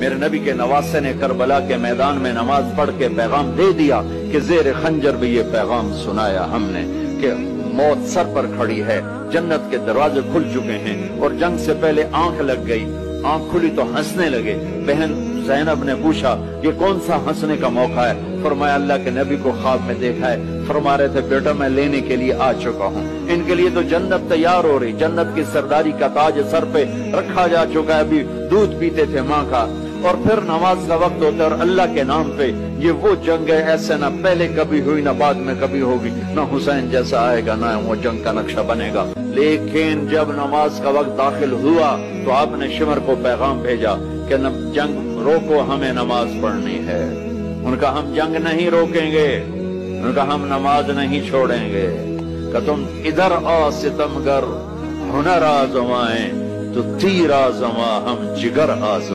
मेरे नबी के नवासे ने करबला के मैदान में नमाज़ पढ़ के पैगाम दे दिया कि जेर खंजर भी ये पैगाम सुनाया हमने कि मौत सर पर खड़ी है, जन्नत के दरवाजे खुल चुके हैं और जंग से पहले आँख लग गई। आँख खुली तो हंसने लगे। बहन जैनब ने पूछा, ये कौन सा हंसने का मौका है? फरमाया, अल्लाह के नबी को ख्वाब में देखा है। फरमा रहे थे, बेटा, मैं लेने के लिए आ चुका हूँ। इनके लिए तो जन्नत तैयार हो रही। जन्नत की सरदारी का ताज सर पे रखा जा चुका है। अभी दूध पीते थे माँ का। और फिर नमाज़ का वक्त होता है और अल्लाह के नाम पे ये वो जंग है, ऐसे ना पहले कभी हुई, ना बाद में कभी होगी। ना हुसैन जैसा आएगा, ना वो जंग का नक्शा बनेगा। लेकिन जब नमाज़ का वक्त दाखिल हुआ तो आपने शिमर को पैगाम भेजा कि जंग, रोको हमें नमाज़ पढ़नी है। उनका, हम जंग नहीं रोकेंगे। उनका, हम नमाज़ नहीं छोड़ेंगे। कि तुम इधर आ, सितमगर, हुनर आजमाए तो तीर आजमा, हम जिगर आजमा